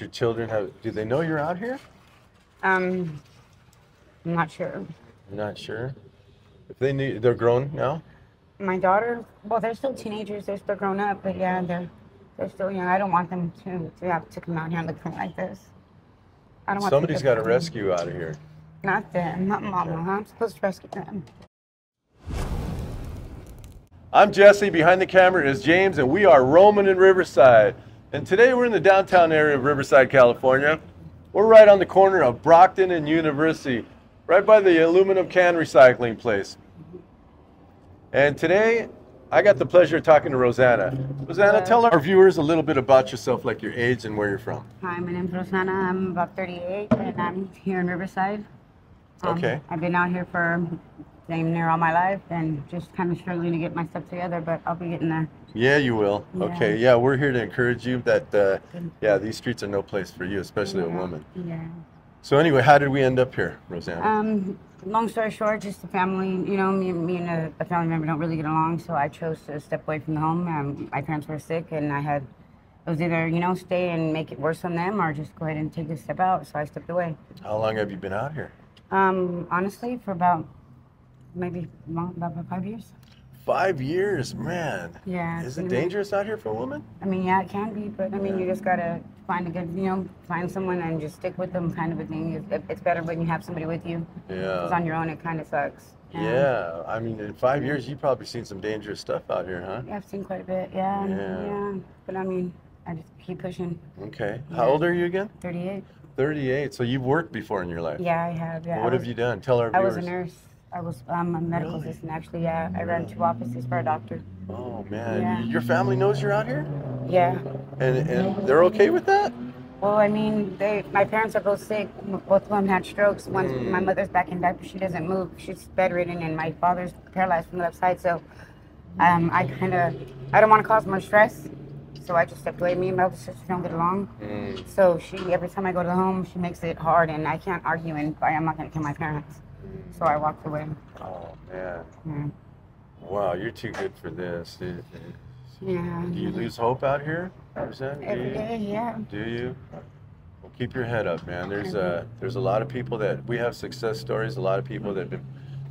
your children have? Do they know you're out here? Um, I'm not sure. You're not sure. If they knew, they're grown now. My daughter, well, they're still teenagers. They're still grown up, but yeah, they're they're still young. I don't want them to to have to come out here and look for like this. I don't want them Somebody's got to rescue out of here. Not them, not mama. I'm supposed to rescue them. I'm Jesse. Behind the camera is James, and we are roaming in Riverside. And today we're in the downtown area of Riverside, California. We're right on the corner of Brockton and University, right by the aluminum can recycling place. And today I got the pleasure of talking to Rosanna. Rosanna, tell our viewers a little bit about yourself, like your age and where you're from. Hi, my name's Rosanna. I'm about 38, and I'm here in Riverside. Um, Okay. I've been out here for damn near all my life, and just kind of struggling to get my stuff together, but I'll be getting there. Yeah, you will. Yeah. Okay, yeah, we're here to encourage you that, uh, yeah, these streets are no place for you, especially a woman. Yeah. So, anyway, how did we end up here, Rosanna? Um, long story short, just the family, you know, me, me and a, a family member don't really get along, so I chose to step away from the home. Um, my parents were sick, and I had, it was either, you know, stay and make it worse on them or just go ahead and take a step out, so I stepped away. How long have you been out here? Um, honestly, for about maybe long, about five years. Five years, man. Yeah. Is it know, dangerous out here for a woman? I mean, yeah, it can be, but I mean, you just gotta find a good, you know, find someone and just stick with them, kind of a thing. It's, it's better when you have somebody with you. Yeah. Because on your own, it kind of sucks. Yeah. I mean, in five years, you've probably seen some dangerous stuff out here, huh? Yeah, I've seen quite a bit. Yeah, Yeah. yeah. But I mean, I just keep pushing. Okay. Yeah. How old are you again? 38. 38. So you've worked before in your life. Yeah, I have. Yeah. I what was, have you done? Tell our viewers. I was a nurse. I was um, a medical Really? assistant, actually. Yeah, I ran two offices for a doctor. Oh, man. Yeah. Your family knows you're out here? Yeah. And, and they're okay with that? Well, I mean, they, my parents are both sick. Both of them had strokes. One's, Mm. My mother's back in diapers. She doesn't move. She's bedridden, and my father's paralyzed from the left side. So, um, I kind of, I don't want to cause more stress. So I just stepped away. Me and my older sister don't get along. Mm. So she, every time I go to the home, she makes it hard, and I can't argue, and I'm not going to kill my parents. So I walked away. Oh, man. Yeah. Wow, you're too good for this. Do Yeah. do you lose hope out here, Every you? day, yeah. Do you? Well, keep your head up, man. There's a there's a lot of people that we have success stories. A lot of people that have been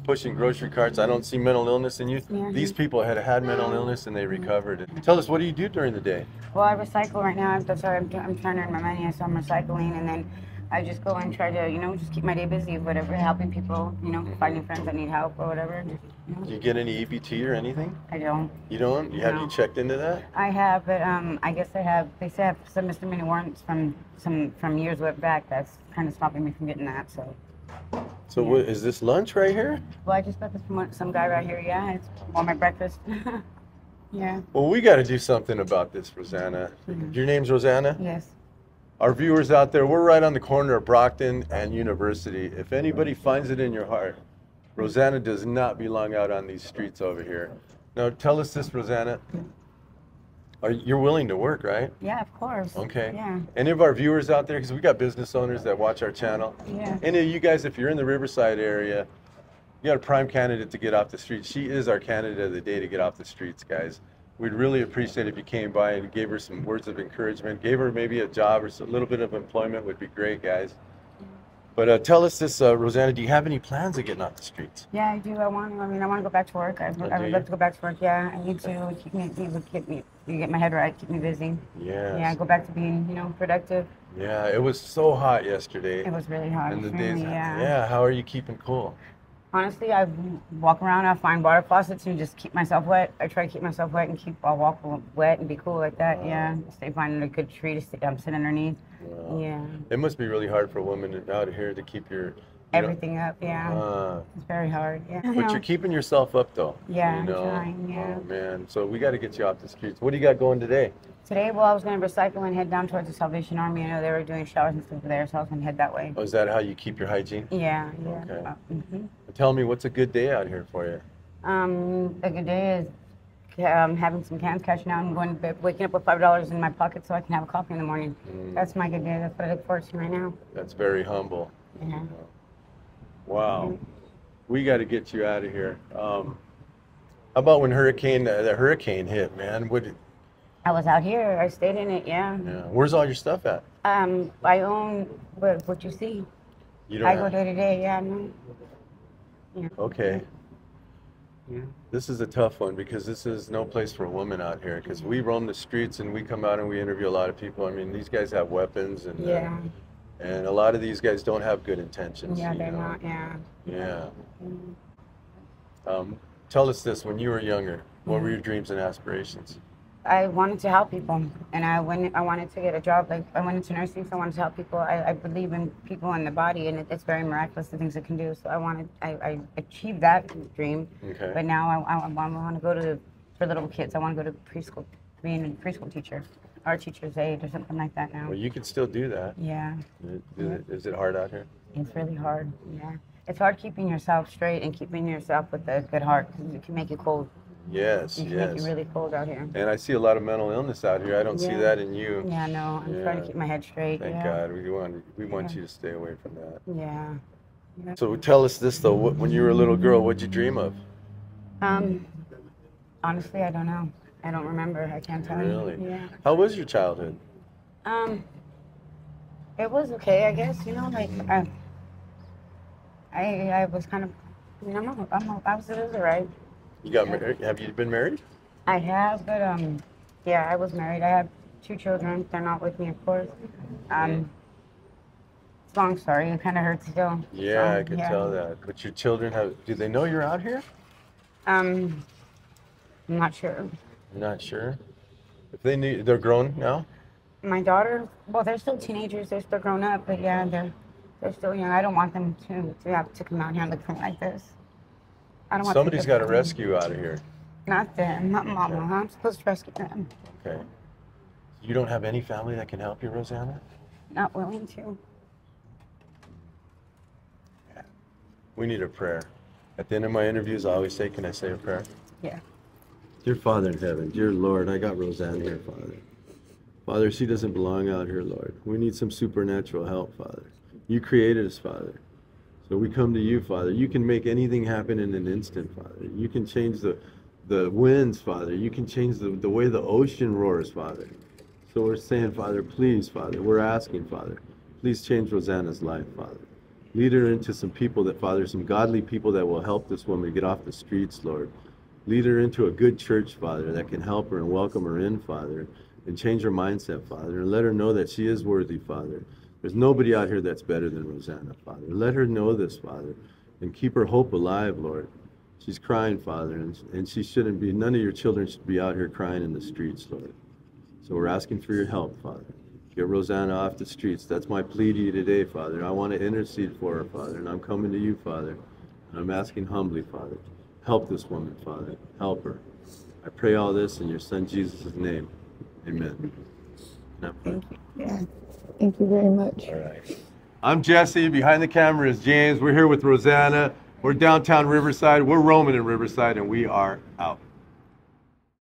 pushing grocery carts. I don't see mental illness in you. Yeah. These people had had mental illness and they mm-hmm. recovered. Tell us, what do you do during the day? Well, I recycle right now. That's why I'm, I'm trying to earn my money, so I'm recycling, and then I just go and try to, you know, just keep my day busy, whatever, helping people, you know, finding friends that need help or whatever. Just, you know, Do you get any EBT or anything? I don't. You don't? You have you checked into that? I have, but um, I guess I have. They say I have some misdemeanor warrants from some from years went back. That's kind of stopping me from getting that. So, So what is this lunch right here? well, I just got this from some guy right here. Yeah, it's all my breakfast. yeah. Well, we got to do something about this, Rosanna. Mhm. Your name's Rosanna? Yes. Our viewers out there, we're right on the corner of Brockton and University. If anybody finds it in your heart, Rosanna does not belong out on these streets over here. Now, tell us this, Rosanna. Are you're willing to work, right? Yeah, of course. Okay. Yeah. Any of our viewers out there, because we got business owners that watch our channel. Yeah. Any of you guys, if you're in the Riverside area, you got a prime candidate to get off the streets. She is our candidate of the day to get off the streets, guys. We'd really appreciate if you came by and gave her some words of encouragement, gave her maybe a job or a little bit of employment would be great, guys. But uh, tell us this, uh, Rosanna, do you have any plans of getting off the streets? Yeah, I do. I want. to. I mean, I want to go back to work. I, oh, I would love to go back to work. Yeah, I need to keep me, keep me, keep me, you get my head right, keep me busy. Yeah. Yeah, go back to being, you know, productive. Yeah, it was so hot yesterday. It was really hot. and the days, yeah. yeah, how are you keeping cool? Honestly, I walk around. I find water faucets and just keep myself wet. I try to keep myself wet and keep. I'll walk wet and be cool like that. Yeah, stay finding a good tree to sit. I'm sitting underneath. Wow. Yeah, It must be really hard for a woman out here to keep your you know, everything up. Yeah, uh, it's very hard. Yeah. But you're keeping yourself up though. Yeah, you I'm know? trying, yeah. Oh man, so we got to get you off the streets. What do you got going today? Today, well, I was going to recycle and head down towards the Salvation Army. I know they were doing showers and stuff there, so I was going to head that way. Oh, is that how you keep your hygiene? Yeah, yeah. Okay. Uh, mhm. Tell me, what's a good day out here for you? Um, a good day is um, having some cans, cashing out, and going to bed, waking up with five dollars in my pocket so I can have a coffee in the morning. Mm. That's my good day. That's what I look forward to right now. That's very humble. Yeah. Wow, we got to get you out of here. Um, how about when hurricane uh, the hurricane hit, man? What? I was out here. I stayed in it. Yeah. Yeah. Where's all your stuff at? Um, I own what what you see. You don't I go have- day to day. Yeah. No. Yeah. Okay. Yeah. This is a tough one because this is no place for a woman out here. Because we roam the streets and we come out and we interview a lot of people. I mean, these guys have weapons and uh, Yeah. and a lot of these guys don't have good intentions. Yeah. They're know? not. Yeah. Yeah. Mm. Um, tell us this: when you were younger, what Mm-hmm. were your dreams and aspirations? I wanted to help people, and I went. I wanted to get a job. Like I went into nursing, so I wanted to help people. I, I believe in people and the body, and it, it's very miraculous the things it can do. So I wanted. I, I achieved that dream, Okay. but now I, I, I want to go to for little kids. I want to go to preschool, being a preschool teacher, or teacher's aide, or something like that. Now. Well, you can still do that. Yeah, Is it- Is it hard out here? it's really hard. Yeah, it's hard keeping yourself straight and keeping yourself with a good heart because it can make you cold. Yes, It make yes. you really cold out here. And I see a lot of mental illness out here. I don't see that in you. Yeah, no, I'm trying to keep my head straight. Thank yeah. God. We want we want you to stay away from that. Yeah. So tell us this though. What, when you were a little girl, what'd you dream of? Um, honestly, I don't know. I don't remember. I can't tell Really? you. Yeah. How was your childhood? Um, it was okay, I guess. You know, like I, I, I was kind of, you know, I'm, a, I'm a, I was, it was alright. You got Yeah. married? Have you been married? I have, but um, yeah, I was married. I have two children. They're not with me, of course. Um, it's long story. It kind of hurts to still. Yeah, So, I can yeah. tell that. But your children have? Do they know you're out here? Um, I'm not sure. I'm not sure. If they knew, they're grown now. My daughter, well, they're still teenagers. They're still grown up, but yeah, they're they're still young. I don't want them to to have to come out here and look like this. I don't want Somebody's got to rescue out of here. Not them, not mama. huh? I'm supposed to rescue them. Okay. You don't have any family that can help you, Rosanna? Not willing to. We need a prayer. At the end of my interviews, I always say, "Can I say a prayer?" Yeah. Dear Father in heaven, dear Lord, I got Rosanna here, Father. Father, she doesn't belong out here, Lord. We need some supernatural help, Father. You created us, Father. So we come to you, Father. You can make anything happen in an instant, Father. You can change the, the winds, Father. You can change the, the way the ocean roars, Father. So we're saying, Father, please, Father, we're asking, Father, please change Rosanna's life, Father. Lead her into some people that, Father, some godly people that will help this woman get off the streets, Lord. Lead her into a good church, Father, that can help her and welcome her in, Father, and change her mindset, Father, and let her know that she is worthy, Father. There's nobody out here that's better than Rosanna, Father. Let her know this, Father, and keep her hope alive, Lord. She's crying, Father, and, and she shouldn't be, none of your children should be out here crying in the streets, Lord. So we're asking for your help, Father. Get Rosanna off the streets. That's my plea to you today, Father. I want to intercede for her, Father, and I'm coming to you, Father. And I'm asking humbly, Father, help this woman, Father. Help her. I pray all this in your Son Jesus' name. Amen. Thank you. Yeah. Thank you very much. All right. I'm Jesse. Behind the camera is James. We're here with Rosanna. We're downtown Riverside. We're roaming in Riverside, and we are out.